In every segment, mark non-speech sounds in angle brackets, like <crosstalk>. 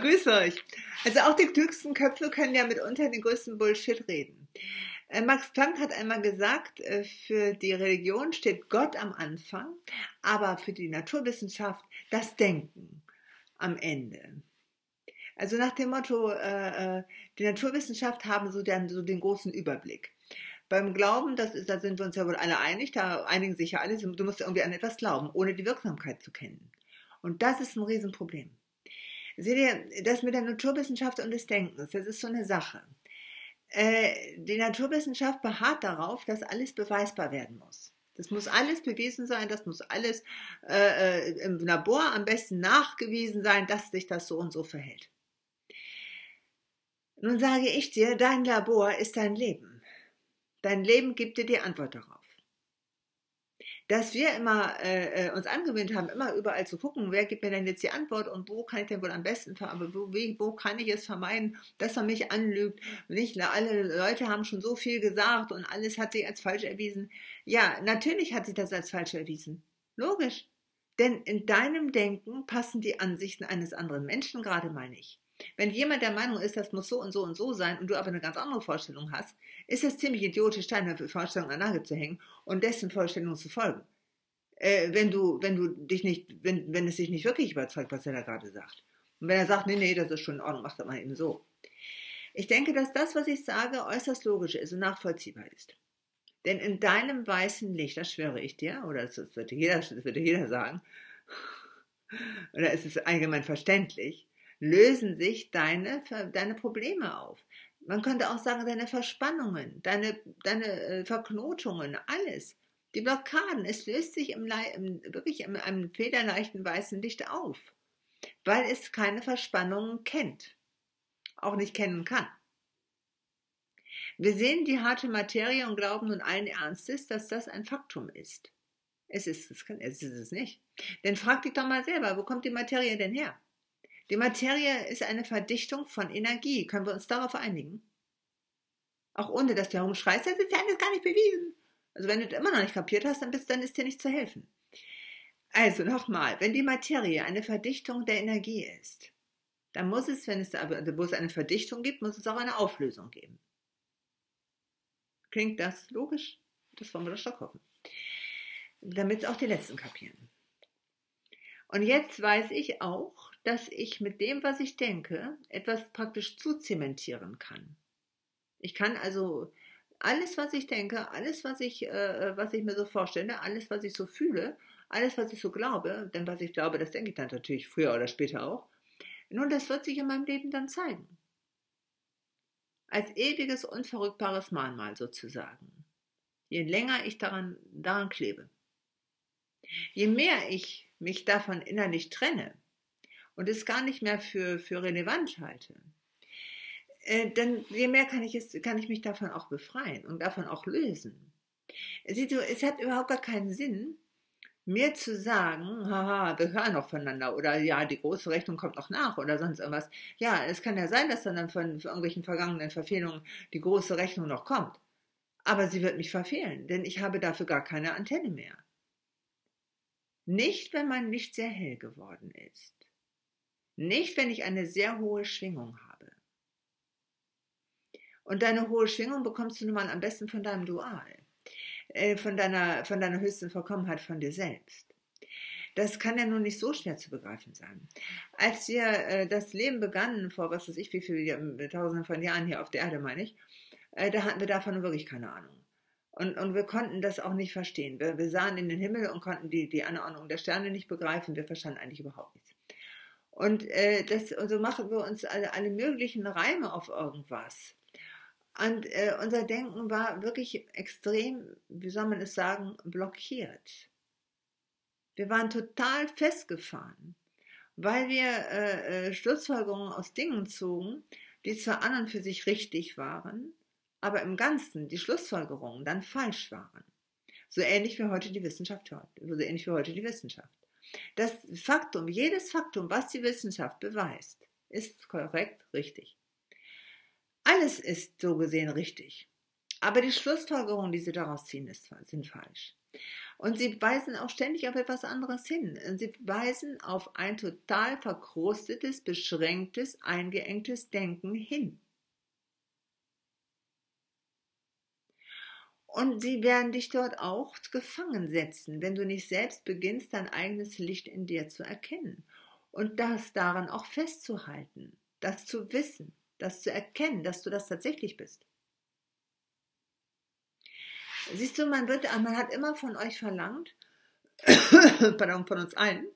Grüß euch. Also auch die klügsten Köpfe können ja mitunter den größten Bullshit reden. Äh, Max Planck hat einmal gesagt, äh, für die Religion steht Gott am Anfang, aber für die Naturwissenschaft das Denken am Ende. Also nach dem Motto, äh, die Naturwissenschaft haben so den, so den großen Überblick. Beim Glauben, das ist, da sind wir uns ja wohl alle einig, da einigen sich ja alle, du musst irgendwie an etwas glauben, ohne die Wirksamkeit zu kennen. Und das ist ein Riesenproblem. Seht ihr, das mit der Naturwissenschaft und des Denkens, das ist so eine Sache. Äh, die Naturwissenschaft beharrt darauf, dass alles beweisbar werden muss. Das muss alles bewiesen sein, das muss alles äh, äh, im Labor am besten nachgewiesen sein, dass sich das so und so verhält. Nun sage ich dir, dein Labor ist dein Leben. Dein Leben gibt dir die Antwort darauf dass wir immer äh, äh, uns angewöhnt haben, immer überall zu gucken, wer gibt mir denn jetzt die Antwort und wo kann ich denn wohl am besten, aber wo, wo kann ich es vermeiden, dass man mich anlügt. Nicht alle Leute haben schon so viel gesagt und alles hat sich als falsch erwiesen. Ja, natürlich hat sich das als falsch erwiesen. Logisch. Denn in deinem Denken passen die Ansichten eines anderen Menschen gerade mal nicht. Wenn jemand der Meinung ist, das muss so und so und so sein und du aber eine ganz andere Vorstellung hast, ist es ziemlich idiotisch, deine Vorstellung an Nagel zu hängen und dessen Vorstellung zu folgen. Äh, wenn du, wenn du dich nicht, wenn, wenn es dich nicht wirklich überzeugt, was er da gerade sagt. Und wenn er sagt, nee, nee, das ist schon in Ordnung, mach das mal eben so. Ich denke, dass das, was ich sage, äußerst logisch ist und nachvollziehbar ist. Denn in deinem weißen Licht, das schwöre ich dir, oder das würde jeder, das würde jeder sagen, <laughs> oder es ist allgemein verständlich, lösen sich deine, deine Probleme auf. Man könnte auch sagen, deine Verspannungen, deine, deine äh, Verknotungen, alles. Die Blockaden, es löst sich im, im, wirklich in einem federleichten weißen Licht auf, weil es keine Verspannungen kennt, auch nicht kennen kann. Wir sehen die harte Materie und glauben nun allen Ernstes, dass das ein Faktum ist. Es ist es, es ist es nicht. Denn frag dich doch mal selber, wo kommt die Materie denn her? Die Materie ist eine Verdichtung von Energie. Können wir uns darauf einigen? Auch ohne, dass du herumschreist, das ist ja alles gar nicht bewiesen. Also wenn du das immer noch nicht kapiert hast, dann, bist, dann ist dir nicht zu helfen. Also nochmal, wenn die Materie eine Verdichtung der Energie ist, dann muss es, wenn es, wo es eine Verdichtung gibt, muss es auch eine Auflösung geben. Klingt das logisch? Das wollen wir doch schon gucken. Damit es auch die Letzten kapieren. Und jetzt weiß ich auch, dass ich mit dem, was ich denke, etwas praktisch zuzementieren kann. Ich kann also alles, was ich denke, alles, was ich, äh, was ich mir so vorstelle, alles, was ich so fühle, alles, was ich so glaube, denn was ich glaube, das denke ich dann natürlich früher oder später auch, nun, das wird sich in meinem Leben dann zeigen. Als ewiges, unverrückbares Mahnmal sozusagen. Je länger ich daran, daran klebe. Je mehr ich mich davon innerlich trenne, und es gar nicht mehr für, für relevant halte, äh, dann je mehr kann ich, es, kann ich mich davon auch befreien und davon auch lösen. Siehst du, es hat überhaupt gar keinen Sinn, mir zu sagen, haha, wir hören noch voneinander oder ja, die große Rechnung kommt noch nach oder sonst irgendwas. Ja, es kann ja sein, dass dann von irgendwelchen vergangenen Verfehlungen die große Rechnung noch kommt. Aber sie wird mich verfehlen, denn ich habe dafür gar keine Antenne mehr. Nicht, wenn mein Licht sehr hell geworden ist. Nicht, wenn ich eine sehr hohe Schwingung habe. Und deine hohe Schwingung bekommst du nun mal am besten von deinem Dual, äh, von, deiner, von deiner höchsten Vollkommenheit von dir selbst. Das kann ja nun nicht so schwer zu begreifen sein. Als wir äh, das Leben begannen, vor was weiß ich, wie viele Tausenden von Jahren hier auf der Erde, meine ich, äh, da hatten wir davon wirklich keine Ahnung. Und, und wir konnten das auch nicht verstehen. Wir, wir sahen in den Himmel und konnten die, die Anordnung der Sterne nicht begreifen. Wir verstanden eigentlich überhaupt nichts. Und äh, das, und so machen wir uns alle, alle möglichen Reime auf irgendwas. Und äh, unser Denken war wirklich extrem, wie soll man es sagen, blockiert. Wir waren total festgefahren, weil wir äh, äh, Schlussfolgerungen aus Dingen zogen, die zwar an und für sich richtig waren, aber im Ganzen die Schlussfolgerungen dann falsch waren. So ähnlich wie heute die Wissenschaft hört, so ähnlich wie heute die Wissenschaft. Das Faktum, jedes Faktum, was die Wissenschaft beweist, ist korrekt richtig. Alles ist so gesehen richtig. Aber die Schlussfolgerungen, die sie daraus ziehen, sind falsch. Und sie weisen auch ständig auf etwas anderes hin. Sie weisen auf ein total verkrustetes, beschränktes, eingeengtes Denken hin. Und sie werden dich dort auch gefangen setzen, wenn du nicht selbst beginnst, dein eigenes Licht in dir zu erkennen und das daran auch festzuhalten, das zu wissen, das zu erkennen, dass du das tatsächlich bist. Siehst du, man, wird, man hat immer von euch verlangt, <coughs> pardon, von uns allen,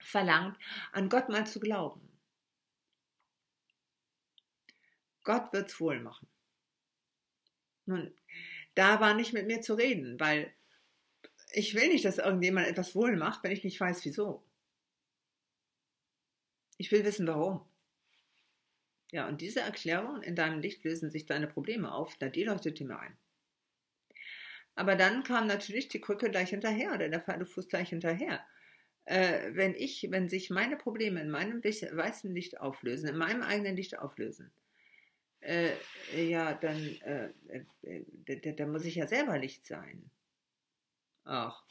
verlangt, an Gott mal zu glauben. Gott wird's wohl machen. Nun, da war nicht mit mir zu reden, weil ich will nicht, dass irgendjemand etwas wohl macht, wenn ich nicht weiß, wieso. Ich will wissen, warum. Ja, und diese Erklärung, in deinem Licht lösen sich deine Probleme auf, da die leuchtete mir ein. Aber dann kam natürlich die Krücke gleich hinterher oder der Pferdefuß gleich hinterher. Äh, wenn ich, wenn sich meine Probleme in meinem weißen Licht auflösen, in meinem eigenen Licht auflösen, äh, ja, dann äh, äh, da muss ich ja selber Licht sein. Ach.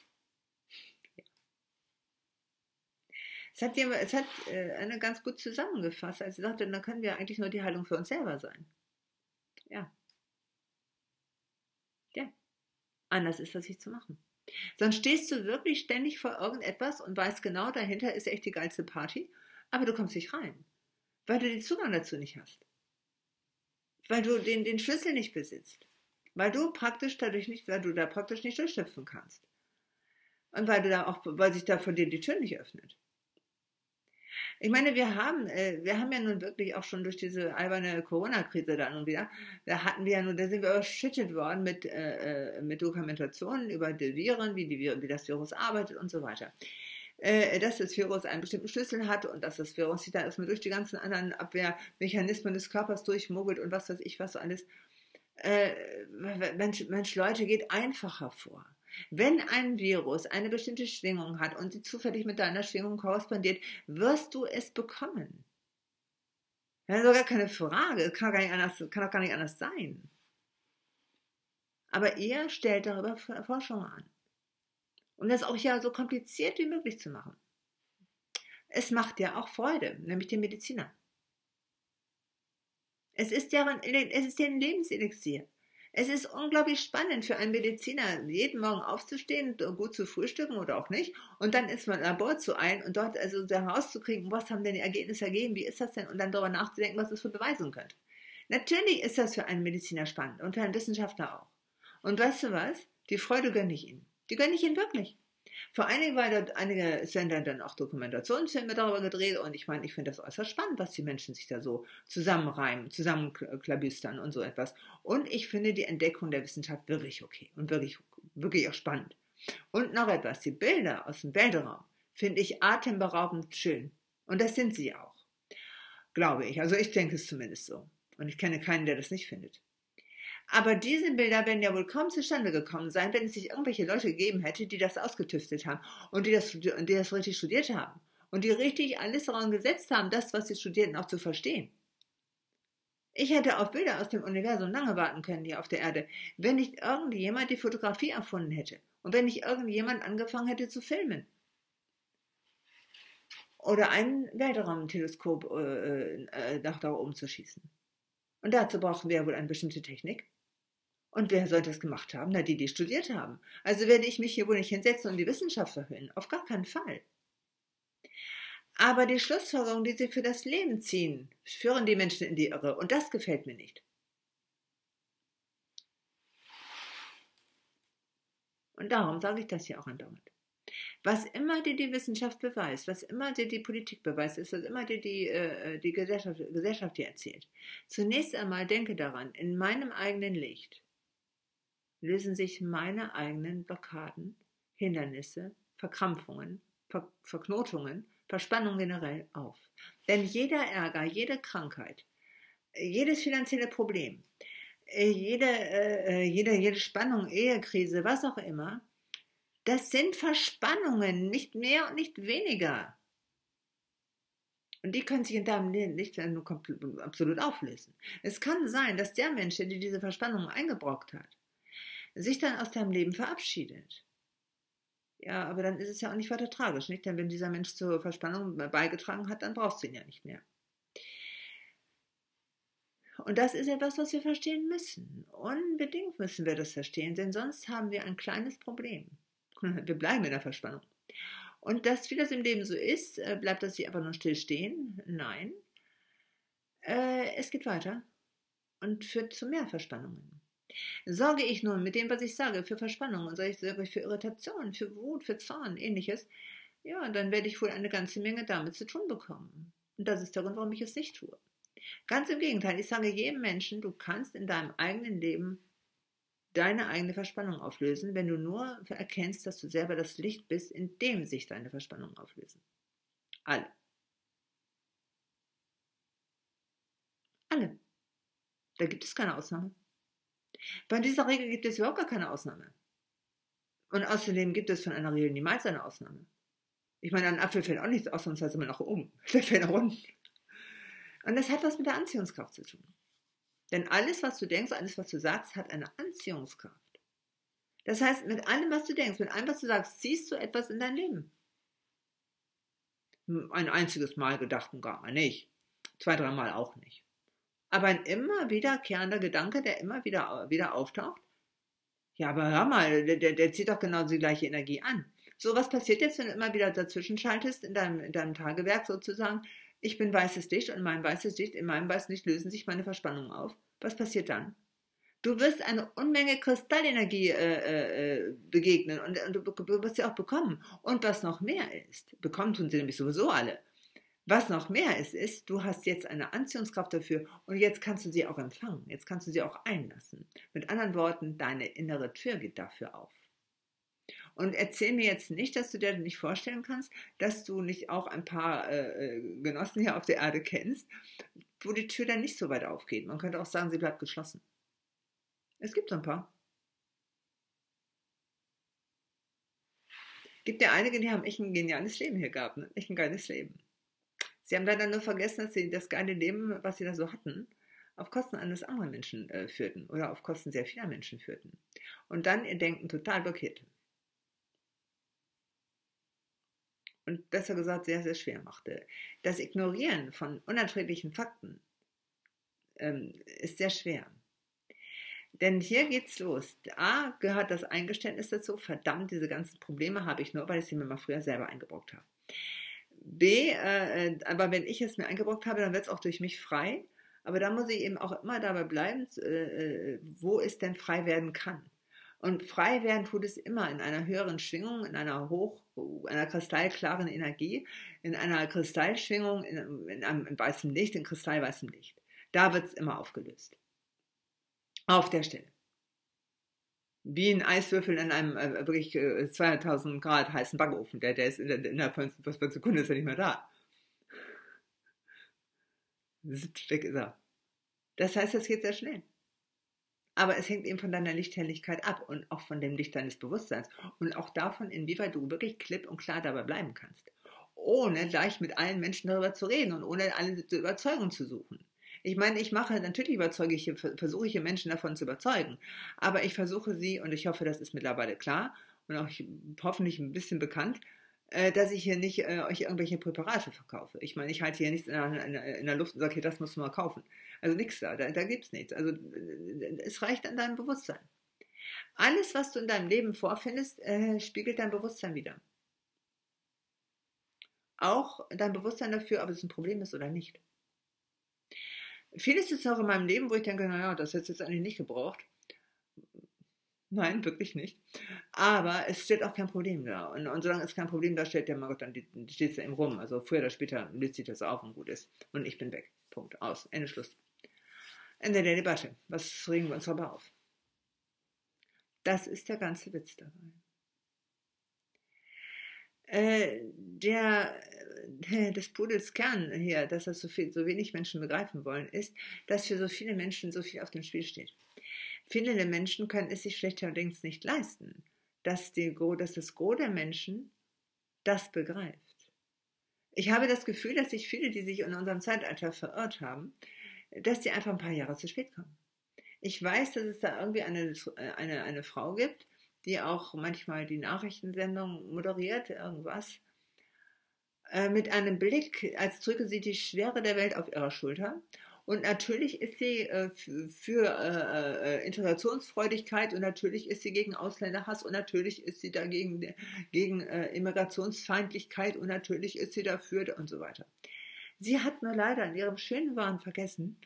Es hat, es hat äh, eine ganz gut zusammengefasst, als sie sagte, dann können wir eigentlich nur die Heilung für uns selber sein. Ja. Ja. Anders ist das nicht zu machen. Sonst stehst du wirklich ständig vor irgendetwas und weißt genau, dahinter ist echt die geilste Party, aber du kommst nicht rein, weil du den Zugang dazu nicht hast. Weil du den, den Schlüssel nicht besitzt. Weil du praktisch dadurch nicht, weil du da praktisch nicht durchschöpfen kannst. Und weil du da auch, weil sich da von dir die Tür nicht öffnet. Ich meine, wir haben, äh, wir haben ja nun wirklich auch schon durch diese alberne Corona-Krise dann und wieder, da hatten wir ja nun, da sind wir überschüttet worden mit, äh, äh mit Dokumentationen über die Viren, wie, die, wie das Virus arbeitet und so weiter. Äh, dass das Virus einen bestimmten Schlüssel hat und dass das Virus sich da erstmal durch die ganzen anderen Abwehrmechanismen des Körpers durchmogelt und was weiß ich was alles. Äh, Mensch, Mensch, Leute, geht einfacher vor. Wenn ein Virus eine bestimmte Schwingung hat und sie zufällig mit deiner Schwingung korrespondiert, wirst du es bekommen. Ja, sogar keine Frage, kann, gar nicht anders, kann auch gar nicht anders sein. Aber ihr stellt darüber Forschung an. Um das auch ja so kompliziert wie möglich zu machen. Es macht ja auch Freude, nämlich den Mediziner. Es ist deren, es ist deren Lebenselixier. Es ist unglaublich spannend für einen Mediziner, jeden Morgen aufzustehen, gut zu frühstücken oder auch nicht, und dann ins Labor zu ein und dort also herauszukriegen, was haben denn die Ergebnisse ergeben, wie ist das denn, und dann darüber nachzudenken, was es für Beweisen könnte. Natürlich ist das für einen Mediziner spannend und für einen Wissenschaftler auch. Und weißt du was? Die Freude gönne ich ihm. Die gönne ich ihm wirklich. Vor allen Dingen, weil dort einige Sender dann auch Dokumentationsfilme darüber gedreht und ich meine, ich finde das äußerst spannend, was die Menschen sich da so zusammenreimen, zusammenklabüstern und so etwas. Und ich finde die Entdeckung der Wissenschaft wirklich okay und wirklich, wirklich auch spannend. Und noch etwas, die Bilder aus dem Weltraum finde ich atemberaubend schön. Und das sind sie auch. Glaube ich. Also ich denke es zumindest so. Und ich kenne keinen, der das nicht findet. Aber diese Bilder werden ja wohl kaum zustande gekommen sein, wenn es sich irgendwelche Leute gegeben hätte, die das ausgetüftet haben und die das, die das richtig studiert haben und die richtig alles daran gesetzt haben, das, was sie studierten, auch zu verstehen. Ich hätte auf Bilder aus dem Universum lange warten können hier auf der Erde, wenn nicht irgendjemand die Fotografie erfunden hätte und wenn nicht irgendjemand angefangen hätte zu filmen. Oder ein Weltraumteleskop äh, äh, nach da oben zu schießen. Und dazu brauchen wir ja wohl eine bestimmte Technik. Und wer soll das gemacht haben? Na, die, die studiert haben. Also werde ich mich hier wohl nicht hinsetzen und die Wissenschaft verhüllen. Auf gar keinen Fall. Aber die Schlussfolgerungen, die sie für das Leben ziehen, führen die Menschen in die Irre. Und das gefällt mir nicht. Und darum sage ich das hier auch andauernd. Was immer dir die Wissenschaft beweist, was immer dir die Politik beweist, ist, was immer dir die, äh, die Gesellschaft, Gesellschaft dir erzählt. Zunächst einmal denke daran, in meinem eigenen Licht lösen sich meine eigenen Blockaden, Hindernisse, Verkrampfungen, Ver Verknotungen, Verspannungen generell auf. Denn jeder Ärger, jede Krankheit, jedes finanzielle Problem, äh, jede, äh, jede, jede Spannung, Ehekrise, was auch immer, das sind Verspannungen, nicht mehr und nicht weniger. Und die können sich in deinem Leben nicht absolut auflösen. Es kann sein, dass der Mensch, der dir diese Verspannungen eingebrockt hat, sich dann aus deinem Leben verabschiedet. Ja, aber dann ist es ja auch nicht weiter tragisch, nicht? Denn wenn dieser Mensch zur Verspannung beigetragen hat, dann brauchst du ihn ja nicht mehr. Und das ist etwas, was wir verstehen müssen. Unbedingt müssen wir das verstehen, denn sonst haben wir ein kleines Problem. <laughs> Wir bleiben in der Verspannung. Und das, wie das im Leben so ist, äh, bleibt das hier einfach nur still stehen? Nein. Äh, es geht weiter und führt zu mehr Verspannungen. Sorge ich nun mit dem, was ich sage, für Verspannungen, sorge ich für Irritation, für Wut, für Zorn, ähnliches, ja, dann werde ich wohl eine ganze Menge damit zu tun bekommen. Und das ist der Grund, warum ich es nicht tue. Ganz im Gegenteil, ich sage jedem Menschen, du kannst in deinem eigenen Leben deine eigene Verspannung auflösen, wenn du nur erkennst, dass du selber das Licht bist, in dem sich deine Verspannungen auflösen. Alle. Alle. Da gibt es keine Ausnahme. Bei dieser Regel gibt es überhaupt gar keine Ausnahme. Und außerdem gibt es von einer Regel niemals eine Ausnahme. Ich meine, ein Apfel fällt auch nicht ausnahmsweise immer nach oben. <laughs> Der fällt nach unten. Und das hat was mit der Anziehungskraft zu tun. Denn alles, was du denkst, alles, was du sagst, hat eine Anziehungskraft. Das heißt, mit allem, was du denkst, mit allem, was du sagst, ziehst du etwas in dein Leben. Ein einziges Mal gedacht und gar nicht. Zwei, dreimal auch nicht. Aber ein immer wiederkehrender Gedanke, der immer wieder, wieder auftaucht. Ja, aber hör mal, der, der zieht doch genau die gleiche Energie an. So, was passiert jetzt, wenn du immer wieder dazwischen schaltest in deinem, in deinem Tagewerk sozusagen? ich bin weißes Licht und mein weißes Licht, in meinem weißen Licht lösen sich meine Verspannungen auf. Was passiert dann? Du wirst eine Unmenge Kristallenergie äh, äh, begegnen und, und, du wirst sie auch bekommen. Und was noch mehr ist, bekommen tun sie nämlich sowieso alle. Was noch mehr ist, ist, du hast jetzt eine Anziehungskraft dafür und jetzt kannst du sie auch empfangen. Jetzt kannst du sie auch einlassen. Mit anderen Worten, deine innere Tür geht dafür auf. Und erzähl mir jetzt nicht, dass du dir nicht vorstellen kannst, dass du nicht auch ein paar äh, äh, Genossen hier auf der Erde kennst, wo die Tür dann nicht so weit aufgeht. Man könnte auch sagen, sie bleibt geschlossen. Es gibt so ein paar. Gibt ja einige, die haben echt ein geniales Leben hier gehabt, ne? echt ein geiles Leben. Sie haben leider nur vergessen, dass sie das geile Leben, was sie da so hatten, auf Kosten eines anderen Menschen äh, führten oder auf Kosten sehr vieler Menschen führten. Und dann ihr Denken total blockiert und besser gesagt sehr, sehr schwer machte. Das Ignorieren von unerträglichen Fakten ähm, ist sehr schwer. Denn hier geht's los. A, gehört das Eingeständnis dazu, verdammt, diese ganzen Probleme habe ich nur, weil ich sie mir mal früher selber eingebrockt habe. B, äh, aber wenn ich es mir eingebrockt habe, dann wird es auch durch mich frei. Aber da muss ich eben auch immer dabei bleiben, äh, äh, wo es denn frei werden kann. Und frei werden tut es immer in einer höheren Schwingung, in einer hoch, einer kristallklaren Energie, in einer Kristallschwingung, in, in einem in weißem Licht, in kristallweißem Licht. Da wird es immer aufgelöst. Auf der Stelle. Wie ein Eiswürfel in einem äh, wirklich äh, 2000 Grad heißen Backofen. Der, der ist in, innerhalb von, was von Sekunde ist er nicht mehr da. Weg ist er. Das heißt, es geht sehr schnell. Aber es hängt eben von deiner Lichthelligkeit ab und auch von dem Licht deines Bewusstseins und auch davon, inwieweit du wirklich klipp und klar dabei bleiben kannst. Ohne gleich mit allen Menschen darüber zu reden und ohne alle Überzeugung zu suchen. Ich meine, ich mache, natürlich überzeuge ich, versuche ich hier Menschen davon zu überzeugen, aber ich versuche sie, und ich hoffe, das ist mittlerweile klar und auch hoffentlich ein bisschen bekannt, äh, dass ich hier nicht äh, euch irgendwelche Präparate verkaufe. Ich meine, ich halte hier nichts in der, in der Luft und sage, hier, das musst du mal kaufen. Also nichts da, da, da gibt es nichts. Also es reicht an deinem Bewusstsein. Alles, was du in deinem Leben vorfindest, äh, spiegelt dein Bewusstsein wieder. Auch dein Bewusstsein dafür, ob es ein Problem ist oder nicht. Vieles ist auch in meinem Leben, wo ich denke, naja, das hätte jetzt eigentlich nicht gebraucht. Nein, wirklich nicht. Aber es steht auch kein Problem da. Und, und solange es kein Problem da steht, der Margot, dann steht es eben rum. Also früher oder später löst sich das auf und gut ist. Und ich bin weg. Punkt. Aus. Ende Schluss. Ende der Debatte. Was regen wir uns aber auf? Das ist der ganze Witz dabei. Äh, der, äh, des Pudels Kern hier, dass das so, viel, so wenig Menschen begreifen wollen, ist, dass für so viele Menschen so viel auf dem Spiel steht. Viele der Menschen können es sich schlechterdings nicht leisten, dass, die, dass das Gros der Menschen das begreift. Ich habe das Gefühl, dass sich viele, die sich in unserem Zeitalter verirrt haben, dass die einfach ein paar Jahre zu spät kommen. Ich weiß, dass es da irgendwie eine, eine, eine Frau gibt, die auch manchmal die Nachrichtensendung moderiert, irgendwas, äh, mit einem Blick, als drücke sie die Schwere der Welt auf ihrer Schulter. Und natürlich ist sie äh, für äh, Integrationsfreudigkeit und natürlich ist sie gegen Ausländerhass und natürlich ist sie dagegen gegen Immigrationsfeindlichkeit und natürlich ist sie dafür und so weiter. Sie hat nur leider in ihrem schönen Wahn vergessen,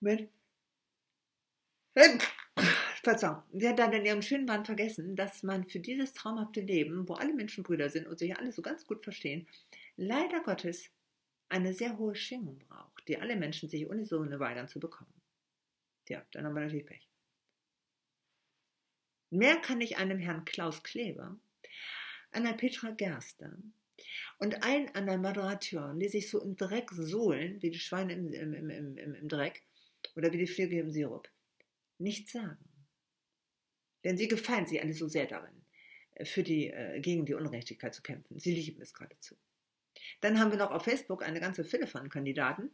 mit, Verzeihung, sie hat dann in ihrem schönen Wahn vergessen, dass man für dieses traumhafte Leben, wo alle Menschen Brüder sind und sich alle so ganz gut verstehen, leider Gottes eine sehr hohe Schwingung braucht, die alle Menschen sich ohne so eine weigern zu bekommen. Ja, dann haben wir natürlich Pech. Mehr kann ich einem Herrn Klaus Kleber, einer Petra Gerster und allen anderen Moderatoren, die sich so im Dreck sohlen, wie die Schweine im, im, im, im, Dreck oder wie die Fliege im Sirup, nicht sagen. Denn sie gefallen sich alle so sehr darin, für die, äh, gegen die Ungerechtigkeit zu kämpfen. Sie lieben es geradezu. Dann haben wir noch auf Facebook eine ganze Fülle von Kandidaten,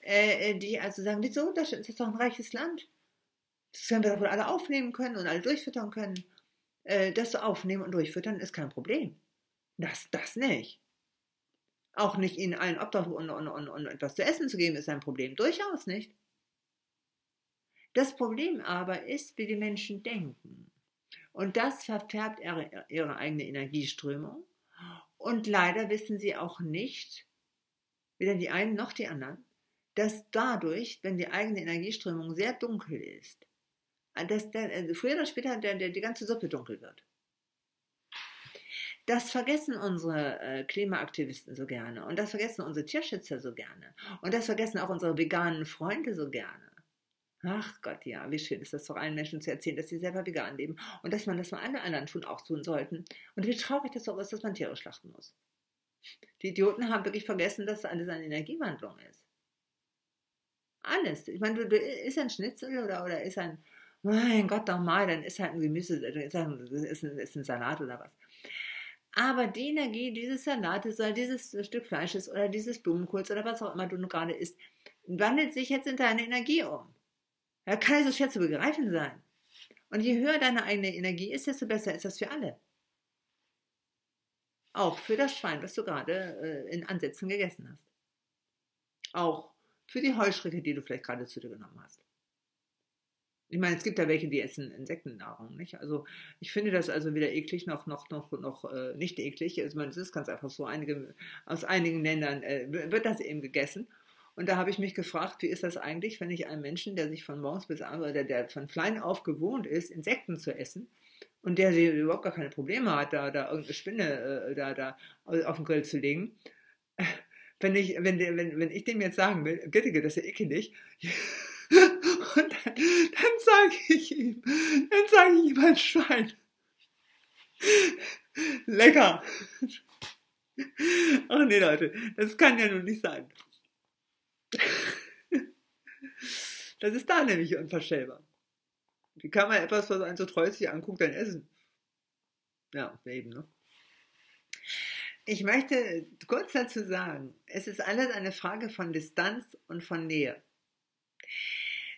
äh, die also sagen, wieso, das ist doch ein reiches Land. Das können wir doch wohl alle aufnehmen können und alle durchfüttern können. Äh, das aufnehmen und durchfüttern ist kein Problem. Das, das nicht. Auch nicht ihnen allen Obdach und, und, und, und etwas zu essen zu geben, ist ein Problem. Durchaus nicht. Das Problem aber ist, wie die Menschen denken. Und das verfärbt ihre, ihre eigene Energieströmung und leider wissen sie auch nicht, weder die einen noch die anderen, dass dadurch, wenn die eigene Energieströmung sehr dunkel ist, dass der, äh, früher oder später der, der, die ganze Suppe dunkel wird. Das vergessen unsere äh, Klimaaktivisten so gerne und das vergessen unsere Tierschützer so gerne und das vergessen auch unsere veganen Freunde so gerne. Ach Gott, ja, wie schön ist das doch allen Menschen zu erzählen, dass sie selber vegan leben und dass man das mal alle anderen tun, auch tun sollten. Und wie traurig das auch ist, dass man Tiere schlachten muss. Die Idioten haben wirklich vergessen, dass alles eine Energiewandlung ist. Alles. Ich meine, du, du ist ein Schnitzel oder, oder ist ein, mein Gott, nochmal, dann ist halt ein Gemüse, ist, ein, ist, ein, ist ein Salat oder was. Aber die Energie dieses Salates oder dieses Stück Fleisches oder dieses Blumenkohls oder was auch immer du gerade isst, wandelt sich jetzt in deine Energie um. Da kann es so schwer zu begreifen sein. Und je höher deine eigene Energie ist, desto besser ist das für alle. Auch für das Schwein, was du gerade äh, in Ansätzen gegessen hast. Auch für die Heuschrecke, die du vielleicht gerade zu dir genommen hast. Ich meine, es gibt ja welche, die essen Insektennahrung, nicht? Also ich finde das also weder eklig noch noch noch noch äh, nicht eklig. Also es ist ganz einfach so. Einige aus einigen Ländern äh, wird das eben gegessen und da habe ich mich gefragt, wie ist das eigentlich, wenn ich einen Menschen, der sich von morgens bis abends, der, der von klein auf gewohnt ist, Insekten zu essen, und der überhaupt gar keine Probleme hat, da, da irgendeine Spinne äh, da, da auf den Grill zu legen. <laughs> Wenn ich, wenn, wenn, wenn ich dem jetzt sagen will, Gittige, das ist ja ekelig, <laughs> und dann, dann sage ich ihm, dann sage ich ihm ein Schwein. <laughs> Lecker. Ach nee, Leute, das kann ja nun nicht sein. <laughs> Das ist da nämlich unverstellbar. Wie kann man etwas, was einen so treu sich anguckt, dann essen? Ja, eben, ne? Ich möchte kurz dazu sagen, es ist alles eine Frage von Distanz und von Nähe.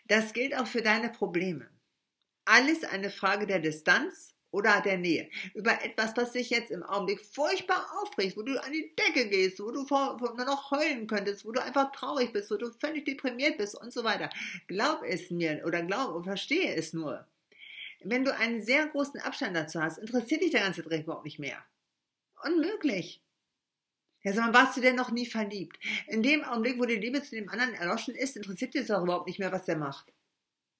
Das gilt auch für deine Probleme. Alles eine Frage der Distanz oder der Nähe. Über etwas, was dich jetzt im Augenblick furchtbar aufregt, wo du an die Decke gehst, wo du vor, vor, nur noch heulen könntest, wo du einfach traurig bist, wo du völlig deprimiert bist und so weiter. Glaub es mir oder glaub und verstehe es nur. Wenn du einen sehr großen Abstand dazu hast, interessiert dich der ganze Dreck überhaupt nicht mehr. Unmöglich. Ja, mal, warst du denn noch nie verliebt? In dem Augenblick, wo die Liebe zu dem anderen erloschen ist, interessiert dich doch überhaupt nicht mehr, was der macht.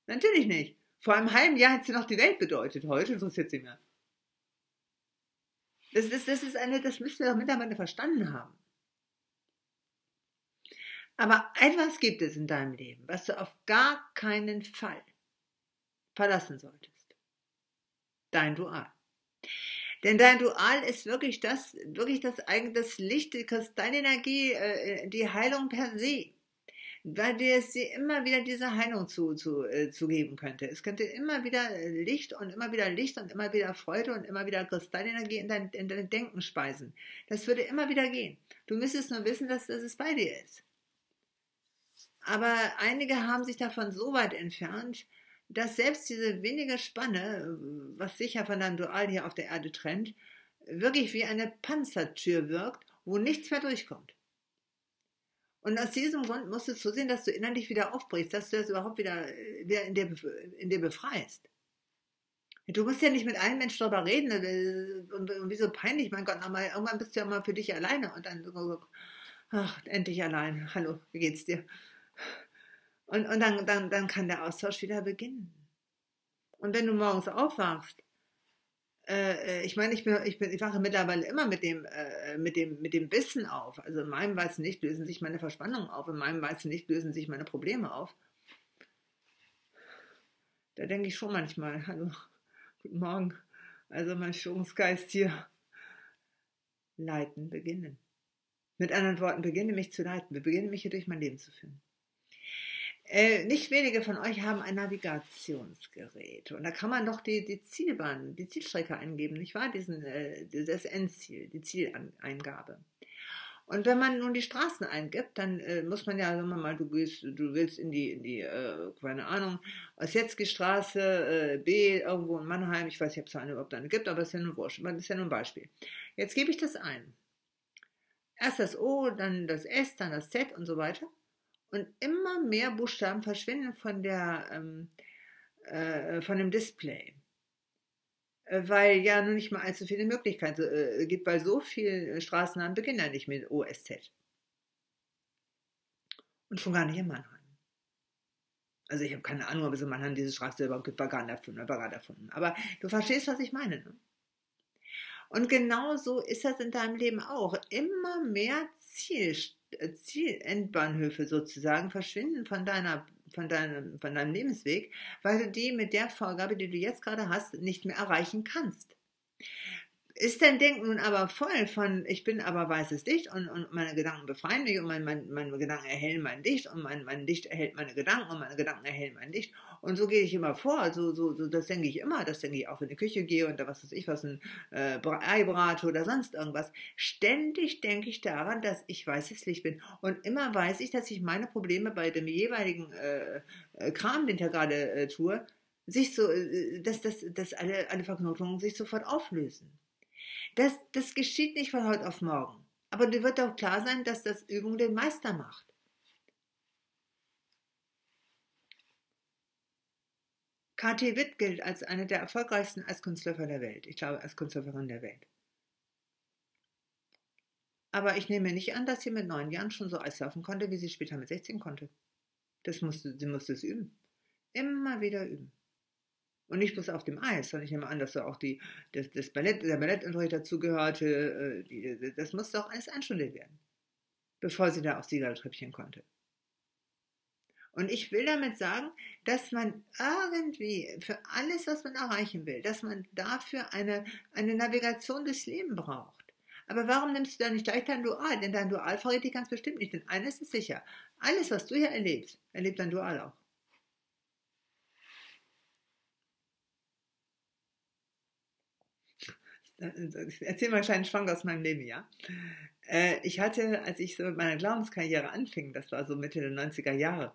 Natürlich nicht. Vor einem halben Jahr hat sie noch die Welt bedeutet. Heute interessiert sie mehr. Das, ist, das, ist eine, das müssen wir doch mittlerweile verstanden haben. Aber etwas gibt es in deinem Leben, was du auf gar keinen Fall verlassen solltest. Dein Dual. Denn dein Dual ist wirklich das, wirklich das das Licht, die Kristallenergie, äh, die Heilung per se weil dir es immer wieder diese Heilung zu, zu, äh, zu geben könnte. Es könnte immer wieder Licht und immer wieder Licht und immer wieder Freude und immer wieder Kristallenergie in dein, in dein Denken speisen. Das würde immer wieder gehen. Du müsstest nur wissen, dass, dass es bei dir ist. Aber einige haben sich davon so weit entfernt, dass selbst diese wenige Spanne, was sich ja von deinem Dual hier auf der Erde trennt, wirklich wie eine Panzertür wirkt, wo nichts mehr durchkommt. Und aus diesem Grund musst du zusehen, dass du innerlich wieder aufbrichst, dass du das überhaupt wieder, wieder in, dir, in dir befreist. Du musst ja nicht mit allen Menschen darüber reden. Äh, und, und wieso peinlich, mein Gott, nochmal, irgendwann bist du ja mal für dich alleine und dann so, ach, endlich allein. Hallo, wie geht's dir? Und, und dann, dann, dann kann der Austausch wieder beginnen. Und wenn du morgens aufwachst, äh, äh ich meine, ich, bin, ich, bin, ich wache mittlerweile immer mit dem, äh, mit, dem, mit dem Wissen auf. Also in meinem weißen Licht lösen sich meine Verspannungen auf, in meinem weißen Licht lösen sich meine Probleme auf. Da denke ich schon manchmal, hallo, guten Morgen. Also mein Führungsgeist hier. Leiten beginnen. Mit anderen Worten, beginne mich zu leiten. Beginne mich hier durch mein Leben zu führen. Äh, nicht wenige von euch haben ein Navigationsgerät und da kann man doch die, die Zielbahn, die Zielstrecke eingeben, nicht wahr? Diesen, äh, das Endziel, die Zieleingabe. Und wenn man nun die Straßen eingibt, dann äh, muss man ja, sagen wir mal, du gehst, du willst in die, in die, äh, keine Ahnung, Osjetski Straße, äh, B, irgendwo in Mannheim, ich weiß nicht, ob es eine überhaupt eine gibt, aber es ist ja nur wurscht, das ist ja nur ein Beispiel. Jetzt gebe ich das ein. Erst das O, dann das S, dann das Z und so weiter. Und immer mehr Buchstaben verschwinden von, der, ähm, äh, von dem Display. Äh, weil ja nur nicht mal allzu viele Möglichkeiten äh, gibt, weil so viele Straßennamen beginnen ja nicht mit OSZ. Und schon gar nicht in Mannheim. Also ich habe keine Ahnung, ob es in Mannheim diese Straße überhaupt gibt, war gar nicht erfunden, erfunden. Aber du verstehst, was ich meine. Ne? Und genau so ist das in deinem Leben auch. Immer mehr äh, Zielendbahnhöfe sozusagen verschwinden von deiner von deinem, von deinem Lebensweg, weil du die mit der Vorgabe, die du jetzt gerade hast, nicht mehr erreichen kannst. Ist dein Denken nun aber voll von, ich bin aber weißes Licht und, und meine Gedanken befreien mich und mein, mein, meine Gedanken erhellen mein Licht und mein, mein Licht erhält meine Gedanken und meine Gedanken erhellen mein Licht. Und so gehe ich immer vor, so, so, so, das denke ich immer, das denke ich auch, wenn ich in die Küche gehe und da was weiß ich, was ein äh, Ei brate oder sonst irgendwas. Ständig denke ich daran, dass ich weißes Licht bin. Und immer weiß ich, dass ich meine Probleme bei dem jeweiligen äh, äh, Kram, den ich ja gerade äh, tue, sich so, äh, dass, dass, dass alle, alle Verknotungen sich sofort auflösen. Das, das geschieht nicht von heute auf morgen. Aber dir wird auch klar sein, dass das Übung den Meister macht. Kathi Witt gilt als eine der erfolgreichsten Eiskunstläufer der Welt. Ich glaube, Eiskunstläuferin der Welt. Aber ich nehme nicht an, dass sie mit neun Jahren schon so Eislaufen konnte, wie sie später mit 16 konnte. Das musste, sie musste es üben. Immer wieder üben. Und nicht bloß auf dem Eis, sondern ich nehme an, dass da auch die, das, das Ballett, der Ballettunterricht dazugehörte. Äh, das musste auch alles einstudiert werden, bevor sie da aufs Siegertreppchen konnte. Und ich will damit sagen, dass man irgendwie für alles, was man erreichen will, dass man dafür eine, eine Navigation des Lebens braucht. Aber warum nimmst du da nicht gleich dein Dual? Denn dein Dual verrät dich ganz bestimmt nicht. Denn eines ist sicher, alles, was du hier erlebst, erlebt dein Dual auch. Ich erzähle mal einen Schwank aus meinem Leben, ja. Äh, ich hatte, als ich so mit meiner Glaubenskarriere anfing, das war so Mitte der 90er Jahre,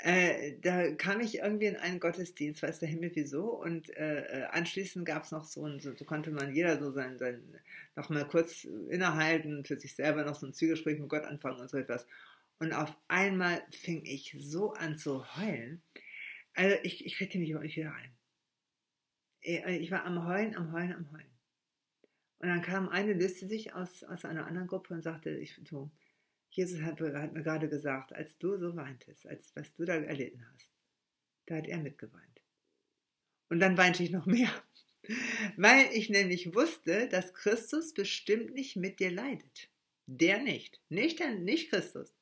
äh, da kam ich irgendwie in einen Gottesdienst, weiß der Himmel wieso, und äh, anschließend gab es noch so ein, so, konnte man jeder so sein, sein noch mal kurz innehalten, für sich selber noch so ein Zwiegespräch mit Gott anfangen und so etwas. Und auf einmal fing ich so an zu heulen. Also ich, ich kriegte mich überhaupt nicht wieder ein. Ich war am Heulen, am Heulen, am Heulen. Und dann kam eine, löste sich aus, aus einer anderen Gruppe und sagte, ich, so, Jesus hat, hat mir gerade gesagt, als du so weintest, als was du da erlitten hast, da hat er mitgeweint. Und dann weinte ich noch mehr, <laughs> weil ich nämlich wusste, dass Christus bestimmt nicht mit dir leidet. Der nicht, nicht, nicht Christus,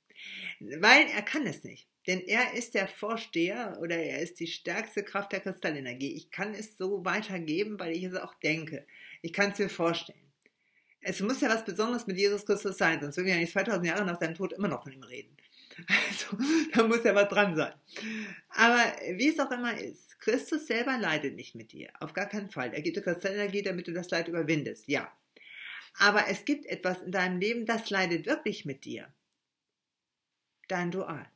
weil er kann es nicht. Denn er ist der Vorsteher oder er ist die stärkste Kraft der Kristallenergie. Ich kann es so weitergeben, weil ich es auch denke. Ich kann es mir vorstellen. Es muss ja was Besonderes mit Jesus Christus sein, sonst würden wir ja nicht 2000 Jahre nach seinem Tod immer noch von ihm reden. <laughs> Also, da muss ja was dran sein. Aber wie es auch immer ist, Christus selber leidet nicht mit dir. Auf gar keinen Fall. Er gibt dir Kristallenergie, damit du das Leid überwindest. Ja. Aber es gibt etwas in deinem Leben, das leidet wirklich mit dir. Dein Dual.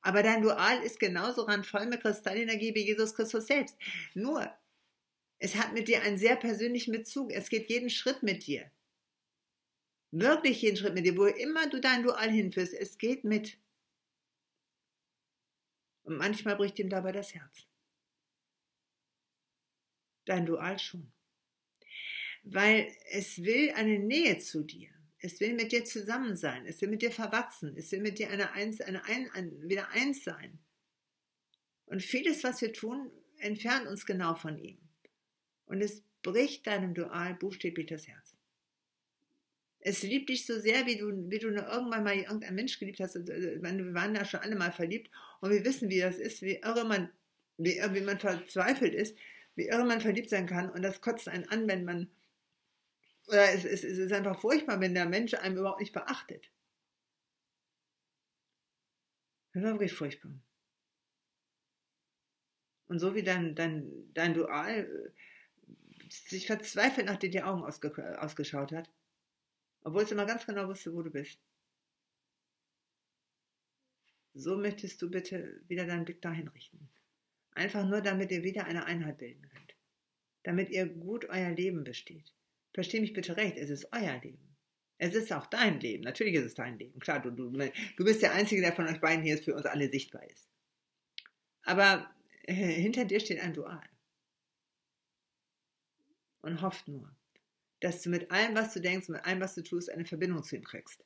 Aber dein Dual ist genauso randvoll mit Kristallenergie wie Jesus Christus selbst. Nur, es hat mit dir einen sehr persönlichen Bezug. Es geht jeden Schritt mit dir. Wirklich jeden Schritt mit dir. Wo immer du dein Dual hinführst, es geht mit. Und manchmal bricht ihm dabei das Herz. Dein Dual schon. Weil es will eine Nähe zu dir. Es will mit dir zusammen sein. Es will mit dir verwachsen. Es will mit dir eine Eins, eine ein, ein, wieder eins sein. Und vieles, was wir tun, entfernt uns genau von ihm. Und es bricht deinem Dual buchstäblich das Herz. Es liebt dich so sehr, wie du, wie du nur irgendwann mal irgendein Mensch geliebt hast. Äh, wir waren da schon alle mal verliebt und wir wissen, wie das ist, wie irre man, wie, wie man verzweifelt ist, wie irre man verliebt sein kann. Und das kotzt einen an, wenn man, oder es, es, es ist einfach furchtbar, wenn der Mensch einem überhaupt nicht beachtet. Das war wirklich furchtbar. Und so wie dein, dein, dein Dual äh, sich verzweifelt nach dir die Augen ausge, ausgeschaut hat, obwohl es immer ganz genau wusste, wo du bist. So möchtest du bitte wieder deinen Blick dahin richten. Einfach nur, damit ihr wieder eine Einheit bilden könnt. Damit ihr gut euer Leben besteht. Versteh mich bitte recht, es ist euer Leben. Es ist auch dein Leben. Natürlich ist es dein Leben. Klar, du, du, du bist der Einzige, der von euch beiden hier für uns alle sichtbar ist. Aber äh, hinter dir steht ein Dual. Und hofft nur, dass du mit allem, was du denkst, mit allem, was du tust, eine Verbindung zu ihm kriegst.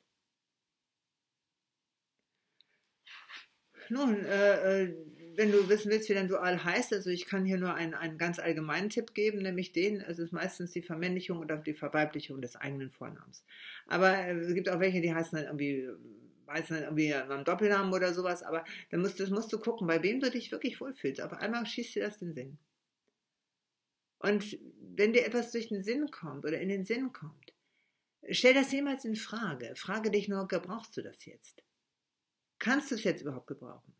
Nun, äh, äh, wenn du wissen willst, wie dein Dual heißt, also ich kann hier nur einen, einen ganz allgemeinen Tipp geben, nämlich den, es ist meistens die Vermännlichung oder die Verweiblichung des eigenen Vornamens. Aber äh, es gibt auch welche, die heißen dann irgendwie, heißen dann irgendwie einen Doppelnamen oder sowas, aber dann musst, das musst du gucken, bei wem du dich wirklich wohlfühlst. Auf einmal schießt dir das den Sinn. Und wenn dir etwas durch den Sinn kommt oder in den Sinn kommt, stell das jemals in Frage. Frage dich nur, gebrauchst du das jetzt? Kannst du es jetzt überhaupt gebrauchen?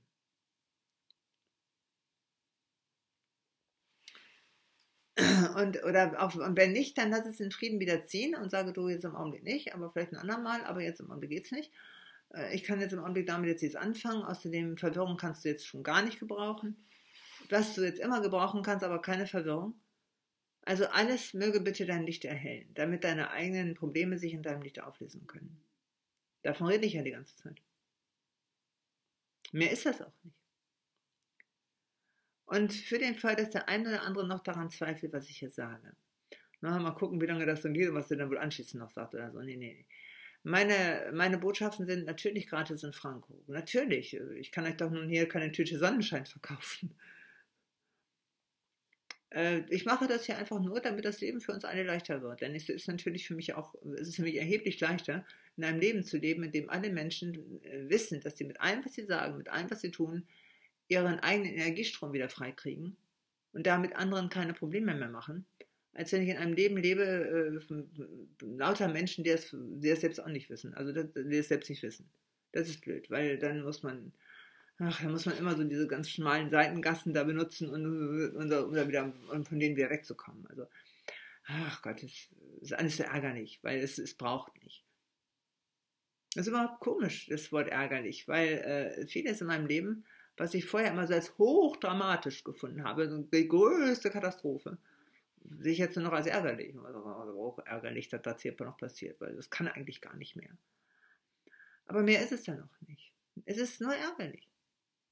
Und, oder auch, und wenn nicht, dann lass es in Frieden wieder ziehen und sage, du jetzt im Augenblick nicht, aber vielleicht ein andermal, aber jetzt im Augenblick geht es nicht. Äh, ich kann jetzt im Augenblick damit jetzt, jetzt anfangen. Außerdem Verwirrung kannst du jetzt schon gar nicht gebrauchen. Was du jetzt immer gebrauchen kannst, aber keine Verwirrung. Also alles möge bitte dein Licht erhellen, damit deine eigenen Probleme sich in deinem Licht auflösen können. Davon rede ich ja die ganze Zeit. Mehr ist das auch nicht. Und für den Fall, dass der eine oder andere noch daran zweifelt, was ich hier sage, na, mal gucken, wie lange das dann geht und was der dann wohl anschließend noch sagt oder so. Nee, nee, nee. Meine, meine Botschaften sind natürlich gratis in Franco. Natürlich. Ich kann euch doch nun hier keine Tüte Sonnenschein verkaufen. Äh, ich mache das hier einfach nur, damit das Leben für uns alle leichter wird. Denn es ist natürlich für mich auch, es ist für mich erheblich leichter, in einem Leben zu leben, in dem alle Menschen äh, wissen, dass sie mit allem, was sie sagen, mit allem, was sie tun, ihren eigenen Energiestrom wieder freikriegen und damit anderen keine Probleme mehr machen, als wenn ich in einem Leben lebe, äh, lauter Menschen, die es, die es selbst auch nicht wissen, also die es selbst nicht wissen. Das ist blöd, weil dann muss man Ach, da muss man immer so diese ganz schmalen Seitengassen da benutzen, und, und, um da wieder um von denen wieder wegzukommen. Also, ach Gott, das ist alles so ärgerlich, weil es, es braucht nicht. Das ist überhaupt komisch, das Wort ärgerlich, weil äh, vieles in meinem Leben, was ich vorher immer so als hochdramatisch gefunden habe, die größte Katastrophe, sehe ich jetzt nur noch als ärgerlich. Also auch ärgerlich, dass das hier noch passiert, weil das kann eigentlich gar nicht mehr. Aber mehr ist es ja noch nicht. Es ist nur ärgerlich.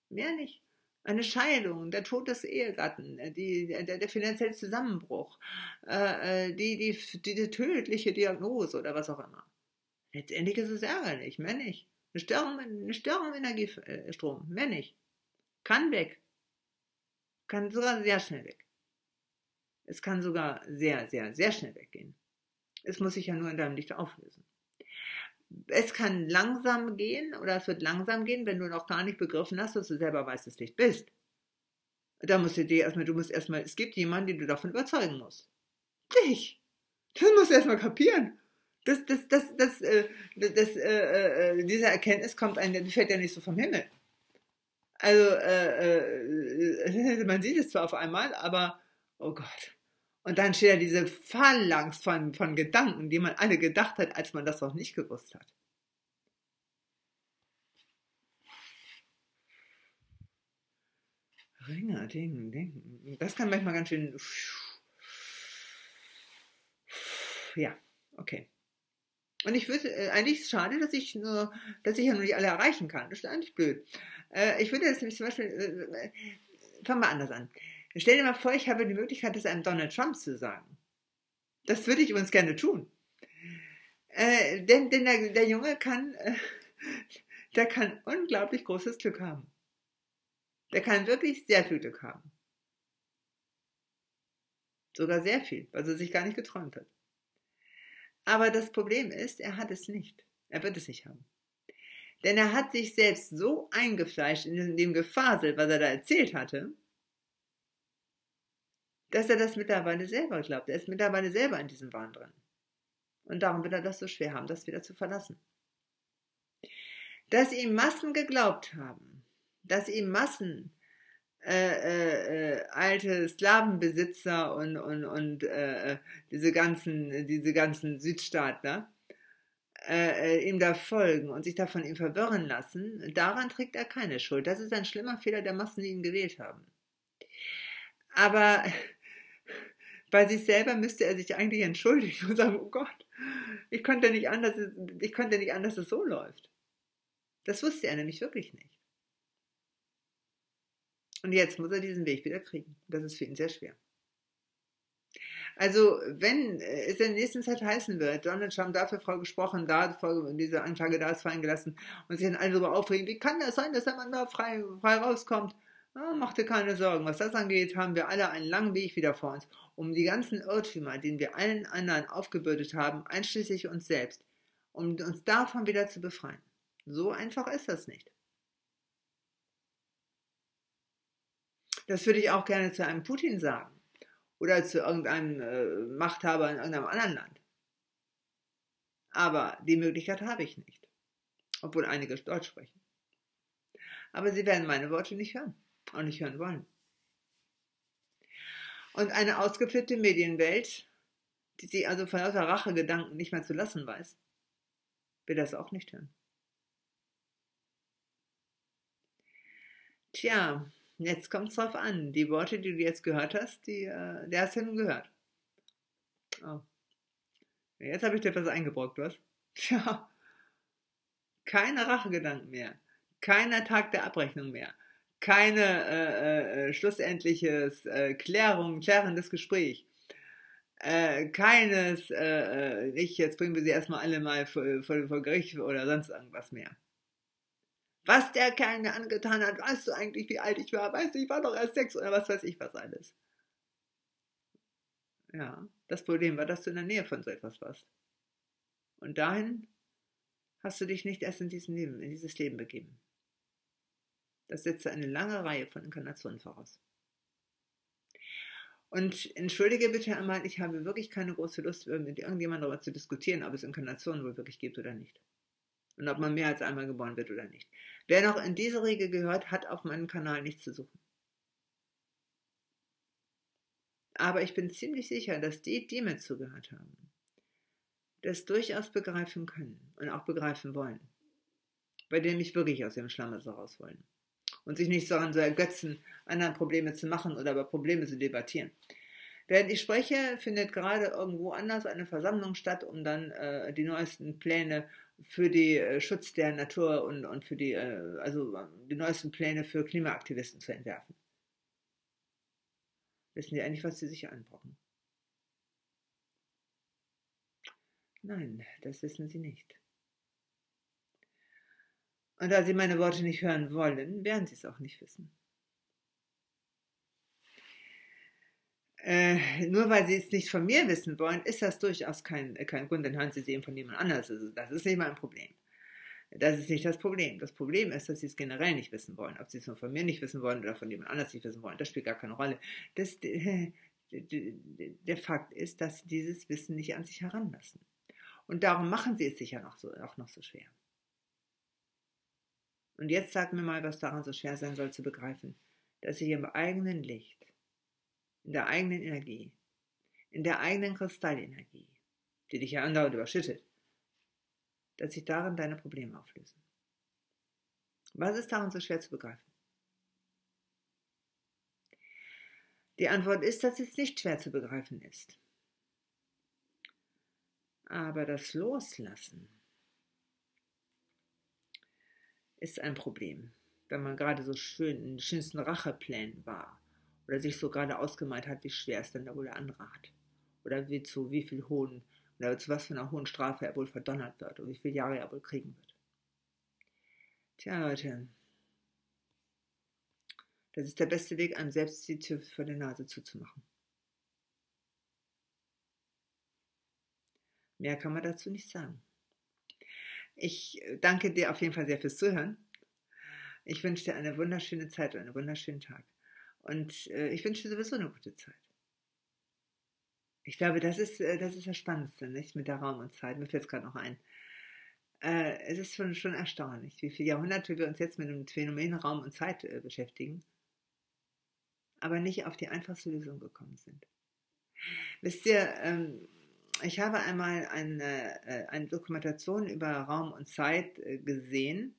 Mehr nicht. Eine Scheidung, der Tod des Ehegatten, äh, die, der, der finanzielle Zusammenbruch, äh, äh, die, die, die, die tödliche Diagnose oder was auch immer. Letztendlich ist es ärgerlich, mehr nicht. Eine Störung, eine Störung im Energiestrom, mehr nicht. Kann weg. Kann sogar sehr schnell weg. Es kann sogar sehr, sehr, sehr schnell weggehen. Es muss sich ja nur in deinem Licht auflösen es kann langsam gehen oder es wird langsam gehen, wenn du noch gar nicht begriffen hast, dass du selber weißes Licht bist. Da musst du dir erstmal, du musst erstmal, es gibt jemanden, den du davon überzeugen musst. Dich! Das musst du erstmal kapieren. Das, das, das, das, äh, das, äh, äh, diese Erkenntnis kommt einem, die fällt ja nicht so vom Himmel. Also, äh, äh, man sieht es zwar auf einmal, aber, oh Gott. Und dann steht da diese Phalanx von, von Gedanken, die man alle gedacht hat, als man das noch nicht gewusst hat. Ringer, Ding, Ding. Das kann manchmal ganz schön. Ja, okay. Und ich würde, äh, eigentlich ist es schade, dass ich nur, dass ich ja nur nicht alle erreichen kann. Das ist eigentlich blöd. Äh, ich würde das nämlich zum Beispiel, äh, fangen wir anders an. Stell dir mal vor, ich habe die Möglichkeit, das einem Donald Trump zu sagen. Das würde ich übrigens gerne tun. Äh, denn denn der, der Junge kann, äh, der kann unglaublich großes Glück haben. Der kann wirklich sehr viel Glück haben. Sogar sehr viel, was er sich gar nicht geträumt hat. Aber das Problem ist, er hat es nicht. Er wird es nicht haben. Denn er hat sich selbst so eingefleischt in dem Gefasel, was er da erzählt hatte, dass er das mittlerweile selber glaubt. Er ist mittlerweile selber in diesem Wahn drin. Und darum wird er das so schwer haben, das wieder zu verlassen. Dass ihm Massen geglaubt haben, dass ihm Massen äh, äh, äh, alte Slawenbesitzer und, und, und äh, diese, ganzen, diese ganzen Südstaatler äh, äh, ihm da folgen und sich davon ihm verwirren lassen, daran trägt er keine Schuld. Das ist ein schlimmer Fehler der Massen, die ihn gewählt haben. Aber bei sich selber müsste er sich eigentlich entschuldigen und sagen, oh Gott, ich konnte nicht anders, ich konnte nicht anders, dass es so läuft. Das wusste er nämlich wirklich nicht. Und jetzt muss er diesen Weg wieder kriegen. Das ist für ihn sehr schwer. Also, wenn es in der nächsten Zeit heißen wird, Donald Trump dafür Frau gesprochen, da diese Anklage da ist fallen gelassen und sich dann alle darüber aufregen, wie kann das sein, dass der Mann da frei, frei rauskommt? Ja, mach dir keine Sorgen. Was das angeht, haben wir alle einen langen Weg wieder vor uns, um die ganzen Irrtümer, den wir allen anderen aufgebürdet haben, einschließlich uns selbst, um uns davon wieder zu befreien. So einfach ist das nicht. Das würde ich auch gerne zu einem Putin sagen oder zu irgendeinem äh, Machthaber in irgendeinem anderen Land. Aber die Möglichkeit habe ich nicht, obwohl einige Deutsch sprechen. Aber sie werden meine Worte nicht hören und nicht hören wollen. Und eine ausgeflippte Medienwelt, die sie also von lauter Rachegedanken nicht mehr zu lassen weiß, will das auch nicht hören. Tja, jetzt kommt es drauf an. Die Worte, die du jetzt gehört hast, die, äh, der hast du nun gehört. Oh. Jetzt habe ich dir etwas eingebrockt, was? Tja, keine Rachegedanken mehr. Keiner Tag der Abrechnung mehr keine äh, äh, schlussendliches äh, Klärung, klärendes Gespräch. Äh, keines, äh, äh, jetzt bringen wir sie erstmal alle mal vor, vor, vor Gericht oder sonst irgendwas mehr. Was der Kerl mir angetan hat, weißt du eigentlich, wie alt ich war? Weißt du, ich war doch erst sechs oder was weiß ich was alles. Ja, das Problem war, dass du in der Nähe von so etwas warst. Und dahin hast du dich nicht erst in, diesem Leben, in dieses Leben begeben. Das setzt eine lange Reihe von Inkarnationen voraus. Und entschuldige bitte einmal, ich habe wirklich keine große Lust, mit irgendjemandem darüber zu diskutieren, ob es Inkarnationen wohl wirklich gibt oder nicht. Und ob man mehr als einmal geboren wird oder nicht. Wer noch in diese Regel gehört, hat auf meinem Kanal nichts zu suchen. Aber ich bin ziemlich sicher, dass die, die mir zugehört haben, das durchaus begreifen können und auch begreifen wollen. Bei denen mich wirklich aus dem Schlamm raus wollen und sich nicht daran so ergötzen, anderen Probleme zu machen oder über Probleme zu debattieren. Während ich spreche, findet gerade irgendwo anders eine Versammlung statt, um dann äh, die neuesten Pläne für den äh, Schutz der Natur und, und für die, äh, also die neuesten Pläne für Klimaaktivisten zu entwerfen. Wissen die eigentlich, was sie sich anbrocken? Nein, das wissen sie nicht. Und da sie meine Worte nicht hören wollen, werden sie es auch nicht wissen. Äh, nur weil sie es nicht von mir wissen wollen, ist das durchaus kein, kein Grund, dann hören sie es eben von jemand anders. Also das ist nicht mein Problem. Das ist nicht das Problem. Das Problem ist, dass sie es generell nicht wissen wollen. Ob sie es nur von mir nicht wissen wollen oder von jemand anders nicht wissen wollen, das spielt gar keine Rolle. Das, der Fakt ist, dass sie dieses Wissen nicht an sich heranlassen. Und darum machen sie es sich ja noch so, auch noch so schwer. Und jetzt sag mir mal, was daran so schwer sein soll zu begreifen, dass ich im eigenen Licht, in der eigenen Energie, in der eigenen Kristallenergie, die dich ja andauernd überschüttet, dass sich darin deine Probleme auflösen. Was ist daran so schwer zu begreifen? Die Antwort ist, dass es nicht schwer zu begreifen ist. Aber das Loslassen ist ein Problem, wenn man gerade so schön in den schönsten Racheplänen war oder sich so gerade ausgemalt hat, wie schwer es dann da wohl der andere hat. Oder wie zu wie viel hohen, oder zu was für einer hohen Strafe er wohl verdonnert wird und wie viele Jahre er wohl kriegen wird. Tja, Leute, das ist der beste Weg, einem selbst die Tür vor der Nase zuzumachen. Mehr kann man dazu nicht sagen. Ich danke dir auf jeden Fall sehr fürs Zuhören. Ich wünsche dir eine wunderschöne Zeit und einen wunderschönen Tag. Und äh, ich wünsche dir sowieso eine gute Zeit. Ich glaube, das ist, äh, das ist das Spannendste, nicht? Mit der Raum und Zeit. Mir fällt es gerade noch ein. Äh, es ist schon, schon erstaunlich, wie viele Jahrhunderte wir uns jetzt mit dem Phänomen Raum und Zeit äh, beschäftigen, aber nicht auf die einfachste Lösung gekommen sind. Wisst ihr, ähm, ich habe einmal eine, äh, eine Dokumentation über Raum und Zeit äh, gesehen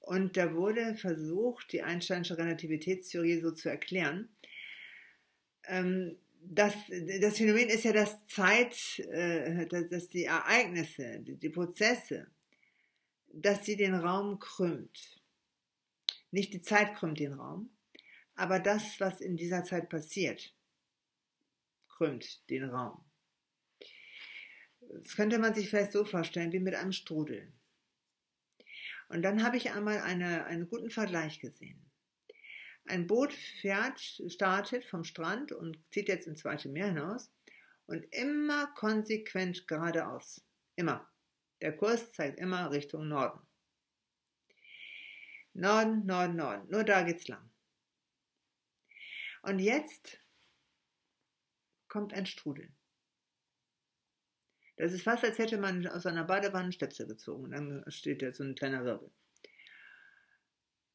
und da wurde versucht, die Einsteinsche Relativitätstheorie so zu erklären. Ähm, das, das Phänomen ist ja, dass Zeit, äh, dass die Ereignisse, die Prozesse, dass sie den Raum krümmt. Nicht die Zeit krümmt den Raum, aber das, was in dieser Zeit passiert, krümmt den Raum. Das könnte man sich vielleicht so vorstellen wie mit einem Strudel. Und dann habe ich einmal eine, einen guten Vergleich gesehen. Ein Boot fährt, startet vom Strand und zieht jetzt ins zweite Meer hinaus und immer konsequent geradeaus. Immer. Der Kurs zeigt immer Richtung Norden. Norden, Norden, Norden. Nur da geht's lang. Und jetzt kommt ein Strudel. Das ist fast, als hätte man aus einer Badewanne Stöpsel gezogen. Dann steht da so ein kleiner Wirbel.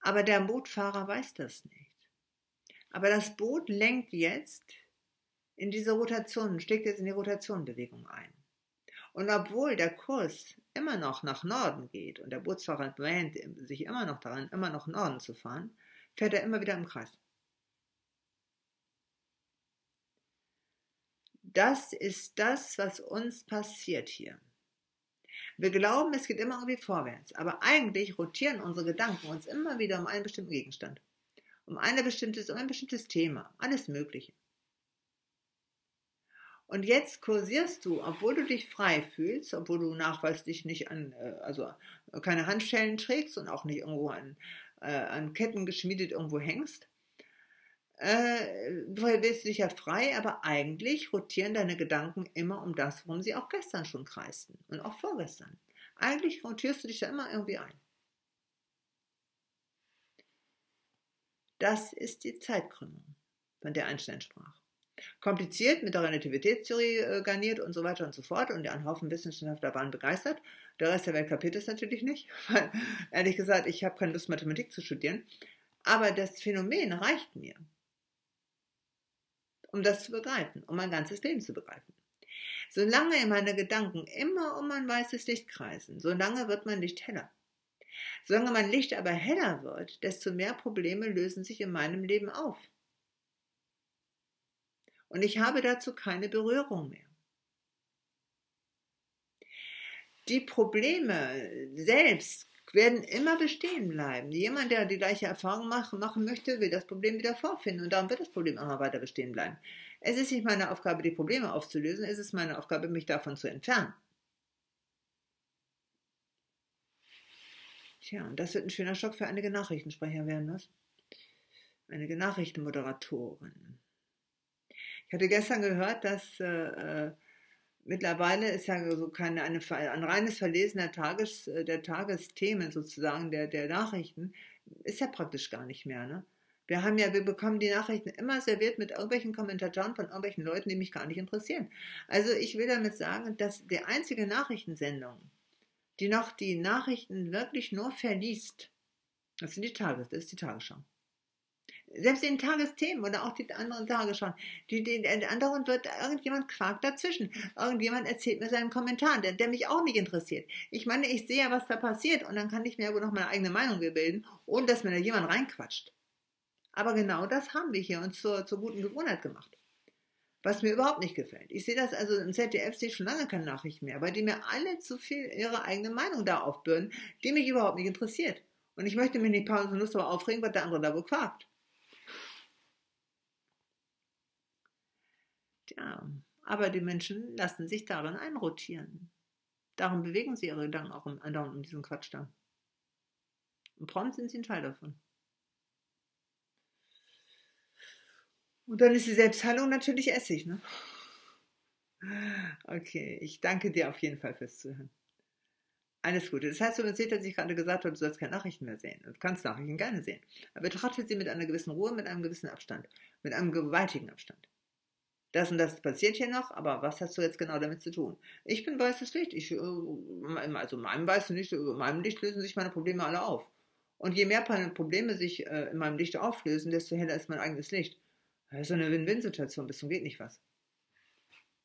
Aber der Bootfahrer weiß das nicht. Aber das Boot lenkt jetzt in diese Rotation, steckt jetzt in die Rotationbewegung ein. Und obwohl der Kurs immer noch nach Norden geht und der Bootsfahrer wähnt sich immer noch daran, immer noch Norden zu fahren, fährt er immer wieder im Kreis. Das ist das, was uns passiert hier. Wir glauben, es geht immer irgendwie vorwärts, aber eigentlich rotieren unsere Gedanken uns immer wieder um einen bestimmten Gegenstand, um, eine bestimmtes, um ein bestimmtes Thema, alles Mögliche. Und jetzt kursierst du, obwohl du dich frei fühlst, obwohl du nachweislich nicht an, äh, also keine Handschellen trägst und auch nicht irgendwo an, äh, an Ketten geschmiedet irgendwo hängst, äh, du dich ja frei, aber eigentlich rotieren deine Gedanken immer um das, worum sie auch gestern schon kreisten und auch vorgestern. Eigentlich rotierst du dich ja immer irgendwie ein. Das ist die Zeitkrümmung, von der Einstein sprach. Kompliziert mit der Relativitätstheorie äh, garniert und so weiter und so fort und ein Haufen Wissenschaftler waren begeistert. Der Rest der Welt kapiert es natürlich nicht, <laughs> weil ehrlich gesagt, ich habe keine Lust, Mathematik zu studieren. Aber das Phänomen reicht mir um das zu begreifen, um mein ganzes Leben zu begreifen. Solange meine Gedanken immer um ein weißes Licht kreisen, solange wird mein Licht heller. Solange mein Licht aber heller wird, desto mehr Probleme lösen sich in meinem Leben auf. Und ich habe dazu keine Berührung mehr. Die Probleme selbst werden immer bestehen bleiben. Jemand, der die gleiche Erfahrung machen, machen möchte, will das Problem wieder vorfinden und darum wird das Problem immer weiter bestehen bleiben. Es ist nicht meine Aufgabe, die Probleme aufzulösen, es ist meine Aufgabe, mich davon zu entfernen. Tja, und das wird ein schöner Schock für einige Nachrichtensprecher werden, was? Einige Nachrichtenmoderatoren. Ich hatte gestern gehört, dass äh, äh mittlerweile ist ja so keine, eine, ein reines Verlesen der, Tages, äh, der Tagesthemen sozusagen, der, der Nachrichten, ist ja praktisch gar nicht mehr. Ne? Wir haben ja, wir bekommen die Nachrichten immer serviert mit irgendwelchen Kommentatoren von irgendwelchen Leuten, die mich gar nicht interessieren. Also ich will damit sagen, dass die einzige Nachrichtensendung, die noch die Nachrichten wirklich nur verliest, das sind die Tages, das ist die Tagesschau selbst in Tagesthemen oder auch die anderen Tagesschau, die, die, andauernd wird irgendjemand quakt dazwischen. Irgendjemand erzählt mir seinen Kommentar, der, der mich auch nicht interessiert. Ich meine, ich sehe ja, was da passiert und dann kann ich mir aber noch meine eigene Meinung bilden, ohne dass mir da jemand reinquatscht. Aber genau das haben wir hier uns zur, zur guten Gewohnheit gemacht. Was mir überhaupt nicht gefällt. Ich sehe das also im ZDF sehe schon lange keine Nachrichten mehr, weil die mir alle zu viel ihre eigene Meinung da aufbürden, die mich überhaupt nicht interessiert. Und ich möchte mich nicht pausenlos darüber aufregen, was der andere da wohl quakt. Tja, aber die Menschen lassen sich darin einrotieren. Darum bewegen sie ihre Gedanken auch andauernd um diesen Quatsch da. Und prompt sind sie ein Teil davon. Und dann ist die Selbstheilung natürlich Essig, ne? Okay, ich danke dir auf jeden Fall fürs Zuhören. Alles Gute. Das heißt, du seht, dass ich gerade gesagt habe, du sollst keine Nachrichten mehr sehen. Du kannst Nachrichten gerne sehen. Aber betrachte sie mit einer gewissen Ruhe, mit einem gewissen Abstand. Mit einem gewaltigen Abstand. Das und das passiert hier noch, aber was hast du jetzt genau damit zu tun? Ich bin weißes Licht. Ich, äh, also in meinem weißen Licht, in meinem Licht lösen sich meine Probleme alle auf. Und je mehr Probleme sich äh, in meinem Licht auflösen, desto heller ist mein eigenes Licht. Das ist eine Win-Win-Situation, bis zum geht nicht was.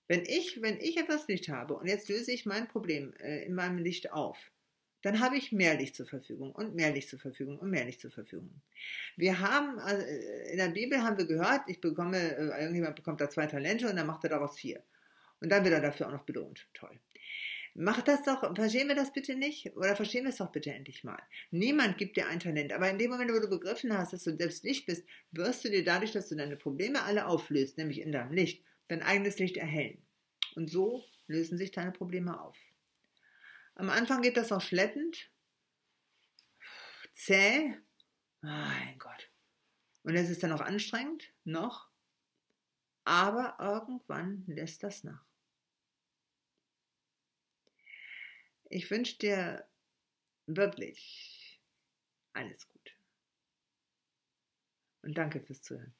Wenn ich, wenn ich etwas Licht habe und jetzt löse ich mein Problem äh, in meinem Licht auf, dann habe ich mehr Licht zur Verfügung und mehr Licht zur Verfügung und mehr Licht zur Verfügung. Wir haben, also in der Bibel haben wir gehört, ich bekomme, äh, irgendjemand bekommt da zwei Talente und dann macht er daraus vier. Und dann wird er dafür auch noch belohnt. Toll. Mach das doch, verstehen wir das bitte nicht? Oder verstehen wir es doch bitte endlich mal. Niemand gibt dir ein Talent, aber in dem Moment, wo du begriffen hast, dass du selbst Licht bist, wirst du dir dadurch, dass du deine Probleme alle auflöst, nämlich in deinem Licht, dein eigenes Licht erhellen. Und so lösen sich deine Probleme auf. Am Anfang geht das auch schleppend, zäh, mein Gott. Und es ist dann auch anstrengend, noch, aber irgendwann lässt das nach. Ich wünsche dir wirklich alles Gute. Und danke fürs Zuhören.